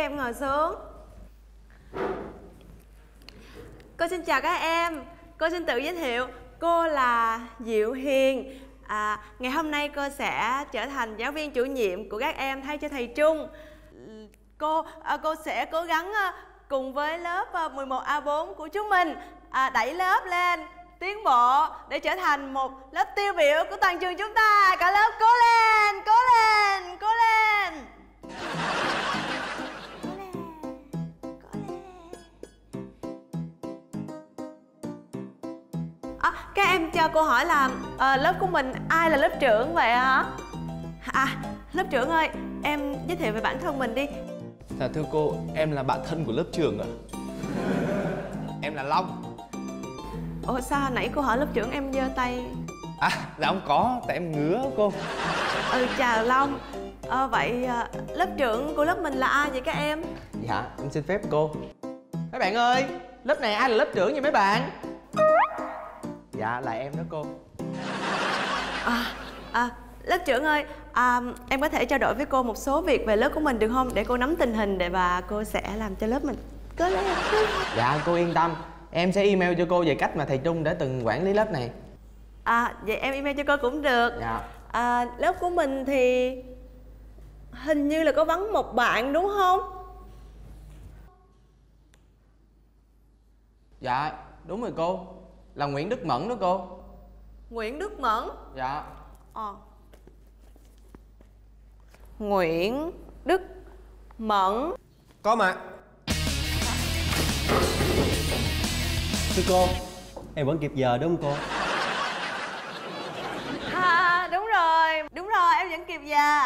các em ngồi xuống. Cô xin chào các em. Cô xin tự giới thiệu Cô là Diệu Hiền. À, Ngày hôm nay cô sẽ trở thành giáo viên chủ nhiệm của các em thay cho thầy Trung. Cô à, cô sẽ cố gắng à, cùng với lớp à, 11A4 của chúng mình à, đẩy lớp lên tiến bộ để trở thành một lớp tiêu biểu của toàn trường chúng ta. Cả lớp cố lên cố lên cố lên. Các em cho cô hỏi là à, lớp của mình ai là lớp trưởng vậy hả? À, lớp trưởng ơi, em giới thiệu về bản thân mình đi. Dạ thưa cô, em là bạn thân của lớp trưởng ạ. Em là Long. Ủa sao hồi nãy cô hỏi lớp trưởng em giơ tay? À, dạ không có, tại em ngứa cô. Ừ, chào Long. À, Vậy à, lớp trưởng của lớp mình là ai vậy các em? Dạ, em xin phép cô. Mấy bạn ơi, lớp này ai là lớp trưởng vậy mấy bạn? Dạ, là em đó cô. À, à lớp trưởng ơi, à, em có thể trao đổi với cô một số việc về lớp của mình được không? Để cô nắm tình hình để và cô sẽ làm cho lớp mình. Có lên Dạ, cô yên tâm. Em sẽ email cho cô về cách mà thầy Trung đã từng quản lý lớp này. À, vậy em email cho cô cũng được. Dạ. À, Lớp của mình thì hình như là có vắng một bạn đúng không? Dạ, đúng rồi cô Là Nguyễn Đức Mẫn đó cô. Nguyễn Đức Mẫn? Dạ. Ờ. Nguyễn Đức Mẫn. Có mà. Thưa cô Em vẫn kịp giờ đúng không cô? À đúng rồi Đúng rồi em vẫn kịp giờ.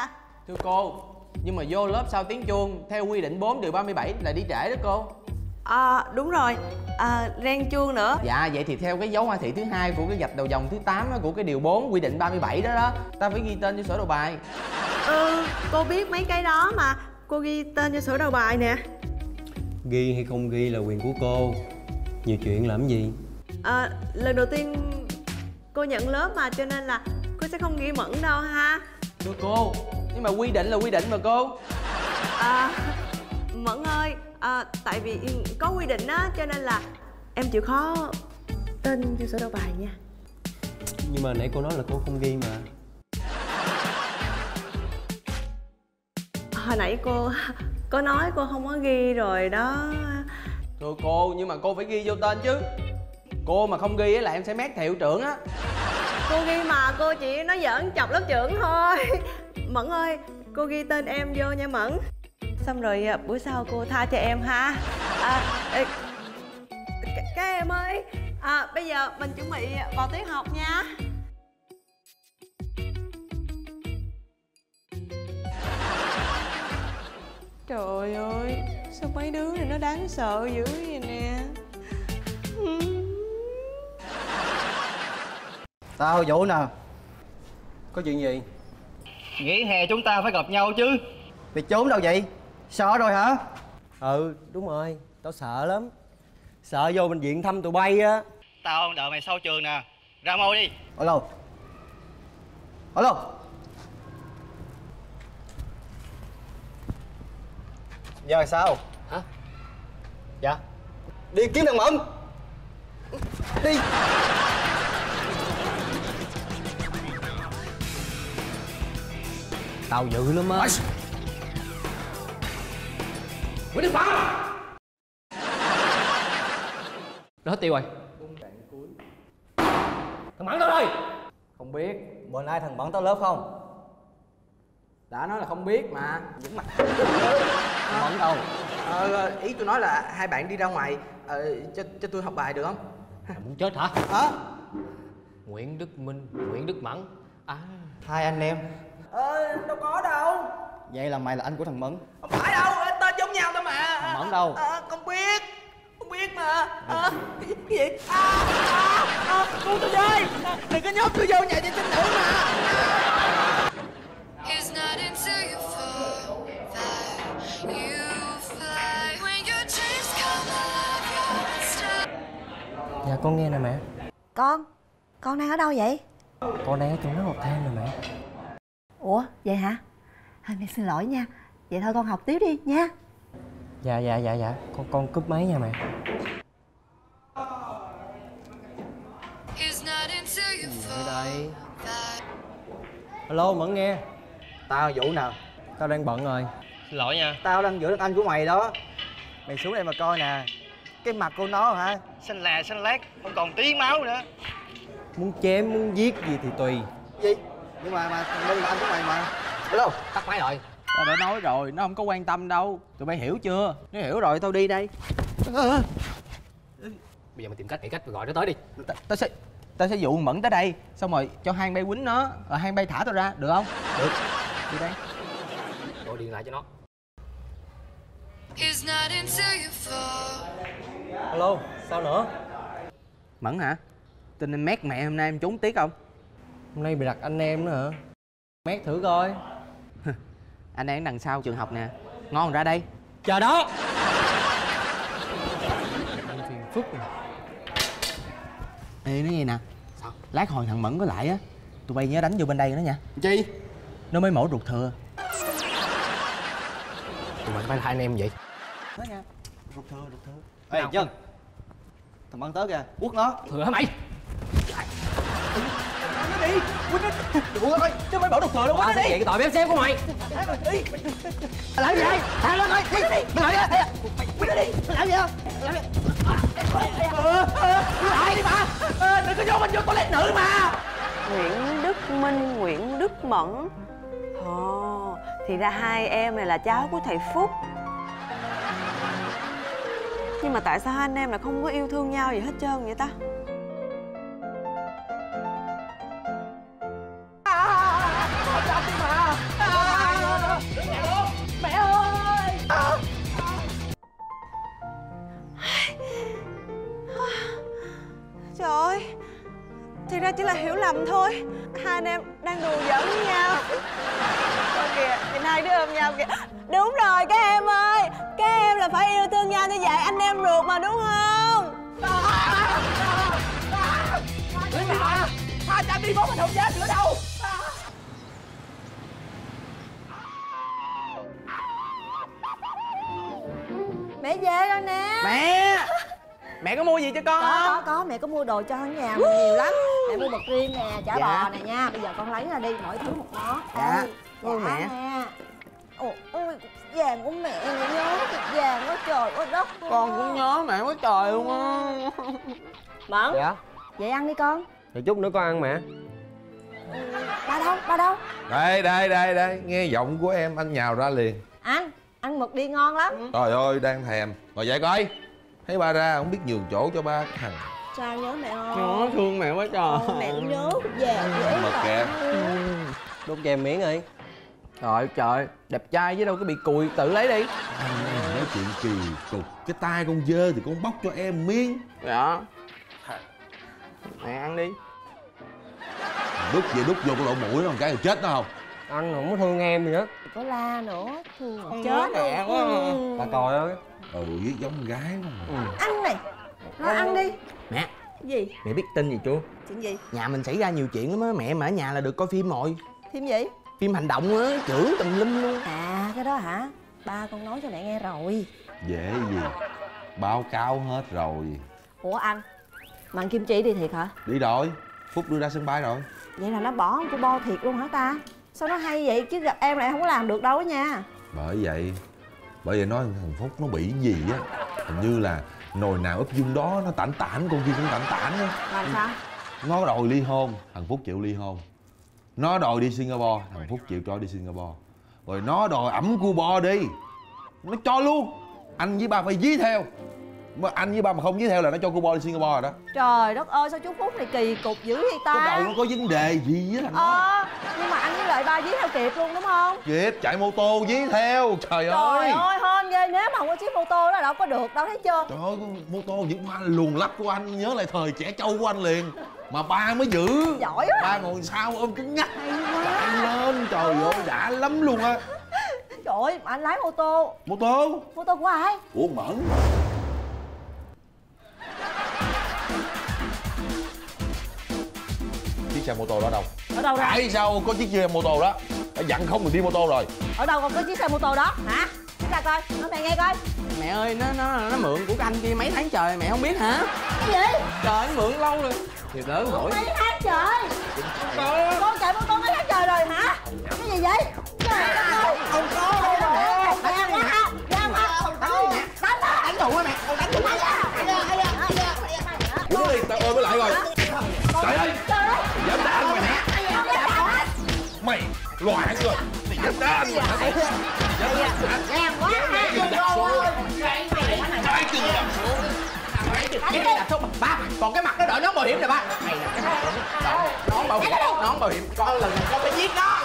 Thưa cô, nhưng mà vô lớp sau tiếng chuông Theo quy định 4 điều 37 là đi trễ đó cô À đúng rồi. À, Rang chuông nữa. Dạ, vậy thì theo cái dấu hoa thị thứ hai của cái gạch đầu dòng thứ 8 đó, của cái điều 4 quy định 37 đó đó Ta phải ghi tên vô sổ đầu bài. Ừ cô biết mấy cái đó mà. Cô ghi tên cho sổ đầu bài nè. Ghi hay không ghi là quyền của cô. Nhiều chuyện làm gì? À, Lần đầu tiên cô nhận lớp mà cho nên là cô sẽ không ghi mẫn đâu ha. Thưa cô, nhưng mà quy định là quy định mà cô. À, Mẫn ơi à, Tại vì có quy định á cho nên là em chịu khó tên cho sổ đầu bài nha. Nhưng mà nãy cô nói là cô không ghi mà. Hồi nãy cô có nói cô không có ghi rồi đó. Thưa cô, nhưng mà cô phải ghi vô tên chứ. Cô mà không ghi á là em sẽ mét hiệu trưởng á. Cô ghi mà cô chỉ nói giỡn chọc lớp trưởng thôi. Mẫn ơi, cô ghi tên em vô nha Mẫn Xong rồi à, bữa sau cô tha cho em ha. À, ê, Các em ơi, à, bây giờ mình chuẩn bị vào tiết học nha. Trời ơi, sao mấy đứa này nó đáng sợ dữ vậy nè? Tao Vũ nè. Có chuyện gì? Nghỉ hè chúng ta phải gặp nhau chứ. Mày trốn đâu vậy? Sợ rồi hả? Ừ đúng rồi. Tao sợ lắm. Sợ vô bệnh viện thăm tụi bay á. Tao đợi mày sau trường nè. Ra mau đi. Alo. Alo. Giờ sao? Hả? Dạ. Đi kiếm thằng Mận Đi. Tao dữ lắm á Nguyễn Đức Mẫn Nó hết tiêu rồi Thằng Mẫn đâu rồi Không biết. Bữa nay thằng Mận tới lớp không? Đã nói là không biết mà. Thằng Mận đâu? Ờ, ý tôi nói là hai bạn đi ra ngoài ờ, cho, cho tôi học bài được không? Muốn chết hả? Hả? Nguyễn Đức Minh Nguyễn Đức Mẫn. À. Hai anh em. Ờ, đâu có đâu. Vậy là mày là anh của thằng Mận Không phải đâu, nhau thôi mà Thằng Mẫn đâu? Ờ, không biết Không biết mà Ờ, cái gì? À, à, à, buông tôi chơi Đừng có nhốt tôi vô nhà cho trinh nữ mà It's not until you fall that you fly. When your dreams come alive, you're unstoppable. Dạ con nghe nè mẹ Con, con đang ở đâu vậy? Con đang ở trong lớp học thêm nè mẹ Ủa, vậy hả? À, mẹ xin lỗi nha Vậy thôi con học tiếp đi nha Dạ dạ dạ dạ. Con con cúp máy nha mẹ. For đây. Alo Mẫn nghe. Tao Vũ nè Tao đang bận rồi. Xin lỗi nha. Tao đang giữ được anh của mày đó. Mày xuống đây mà coi nè. Cái mặt của nó hả? Xanh lè xanh lét. Không còn tí máu nữa. Muốn chém muốn giết gì thì tùy. Gì? Nhưng mà mà đây là anh của mày mà. Hello. Tắt máy rồi Tao đã nói rồi, nó không có quan tâm đâu. Tụi bay hiểu chưa? Nếu hiểu rồi tao đi đây. Bây giờ mày tìm cách nghĩ cách gọi nó tới đi. Ta- Tao sẽ tao sẽ dụ Mẫn tới đây Xong rồi cho hai bay quýnh nó Rồi hai bay thả tao ra, được không? Được. Đi đây. Gọi điện lại cho nó. Alo sao nữa? Mẫn hả? Tin em mét mẹ hôm nay em trốn tiết không? Hôm nay bị đặt anh em nữa hả? Mét thử coi Anh đang đằng sau trường học nè. Ngon ra đây. Chờ đó. Phiền phức này. Ê nói nghe nè? Sao? Lát hồi thằng Mẫn có lại á. Tụi bay nhớ đánh vô bên đây nữa nha. Chi? Nó mới mổ ruột thừa. Tụi mày phải hai anh em vậy. Đó nha. Ruột thừa, ruột thừa. Ê chân Thằng Mẫn tới kìa. Quất nó. Thừa hả mày Đừng coi Chứ mới mổ ruột thừa đâu nó sẽ đi. vậy cái tội bếp xếp của mày. Làm gì vậy? Thả lên coi Đi đi Mày lại đi. Mày làm gì không? Làm gì Lại đi mà. Ờ, Đừng có vô mình vô toilet nữ mà. Nguyễn Đức Minh, Nguyễn Đức Mẫn. Ồ, thì ra hai em này là cháu của thầy Phúc. Nhưng mà tại sao hai anh em lại không có yêu thương nhau gì hết trơn vậy ta? Thì ra chỉ là hiểu lầm thôi Hai anh em đang đùa giỡn với nhau Ôi kìa, nhìn hai đứa ôm nhau kìa Đúng rồi các em ơi Các em là phải yêu thương nhau như vậy Anh em ruột mà đúng không Hai cha đi bố mình không chết nữa Mẹ có mua gì cho con? Có có không? có. Mẹ có mua đồ cho ở nhà mình nhiều lắm. Mẹ mua mật riêng nè, chả Dạ. bò nè nha. Bây giờ con lấy ra đi, mỗi thứ một món. Dạ, ơn dạ mẹ. nè. Ồ, ôi, cục vàng của mẹ nhớ cục vàng quá trời quá đất luôn Con cũng nhớ mẹ quá trời luôn á. Mẫn, Dạ. vậy ăn đi con. Thì chút nữa con ăn mẹ. Ba đâu, ba đâu? Đây đây đây đây. Nghe giọng của em anh nhào ra liền. Anh, ăn mực đi ngon lắm. Trời ơi đang thèm. Ngồi dậy coi thấy ba ra không biết nhường chỗ cho ba thằng. Sao nhớ mẹ Nhớ không? thương mẹ quá trời. Ờ, mẹ cũng nhớ cục vàng dễ mực kìa. Đốt chèm miếng đi. Trời trời. Đẹp trai chứ đâu có bị cùi Tự lấy đi. Anh em nói chuyện kỳ cục. Cái tay con dơ thì con bóc cho em miếng. Dạ. Mẹ ăn đi. Đút về đút vô cái lỗ mũi nó một cái rồi chết nó không? Anh không có thương em gì hết. Có la nữa, thương chết nhớ mẹ quá. À. Ừ. Bà còi ơi ừ với giống gái mà. Ăn này, thôi ăn đi. Mẹ. Gì, Mẹ biết tin gì chưa? Chuyện gì, Nhà mình xảy ra nhiều chuyện lắm á Mẹ mà ở nhà là được coi phim rồi. Phim gì? Phim hành động á Chưởng tùm lum luôn. À, cái đó hả? Ba con nói cho mẹ nghe rồi. Dễ gì? Báo cáo hết rồi. Ủa anh, mặn kim chỉ đi thiệt hả? đi rồi. Phúc đưa ra sân bay rồi. Vậy là nó bỏ con bo thiệt luôn hả ta? Sao nó hay vậy? Chứ gặp em lại không có làm được đâu á nha. Bởi vậy bởi vậy nói thằng phúc nó bị gì á? Hình như là nồi nào úp dung đó nó tảnh tảnh con kia cũng tảnh tảnh á. Làm sao? nó đòi ly hôn thằng phúc chịu ly hôn. Nó đòi đi singapore thằng phúc chịu cho đi singapore. Rồi nó đòi ẩm cuba đi. Nó cho luôn. Anh với ba phải dí theo mà anh với ba mà không dí theo là nó cho cuba đi singapore rồi đó. Trời đất ơi sao chú Phúc này kỳ cục dữ vậy cái ta? đầu nó có vấn đề gì á thằng đó? Ờ, nhưng mà anh với lại ba dí theo kịp luôn đúng không? kịp chạy mô tô dí theo. Trời, Trời ơi. ơi hên ghê nếu mà không có chiếc mô tô đó đâu có được đâu thấy chưa? trời ơi mô tô những hoa luồn lách của anh nhớ lại thời trẻ trâu của anh liền. Mà ba mới giữ. Giỏi quá. Ba ngồi sau ôm cứng ngắc. Hay quá. Lên trời ơi đã lắm luôn á. Trời ơi mà anh lái ô tô. Mô tô? Mô tô của ai? ủa mẫn xe mô tô đó đâu? Ở đâu ra? tại sao có chiếc xe mô tô đó? Đã dặn không được đi mô tô rồi. Ở đâu còn có chiếc xe mô tô đó? Hả? Chúng ta coi, nói mẹ nghe coi. Mẹ ơi nó nó nó mượn của cái anh kia mấy tháng trời mẹ không biết hả? Cái gì? Trời nó mượn lâu rồi. Thì đỡ nổi mấy tháng trời? Con chạy mô tô mấy tháng trời rồi hả? Cái gì vậy? Trời ơi không có Đá anh mày hả? Mày Gan quá. Ha Trái chừng đập xuống cái này là không ba còn cái mặt nó đợi nó bảo hiểm nè ba. Này nè cái mặt nó nó bảo hiểm. Nó bảo hiểm con lần con phải giết nó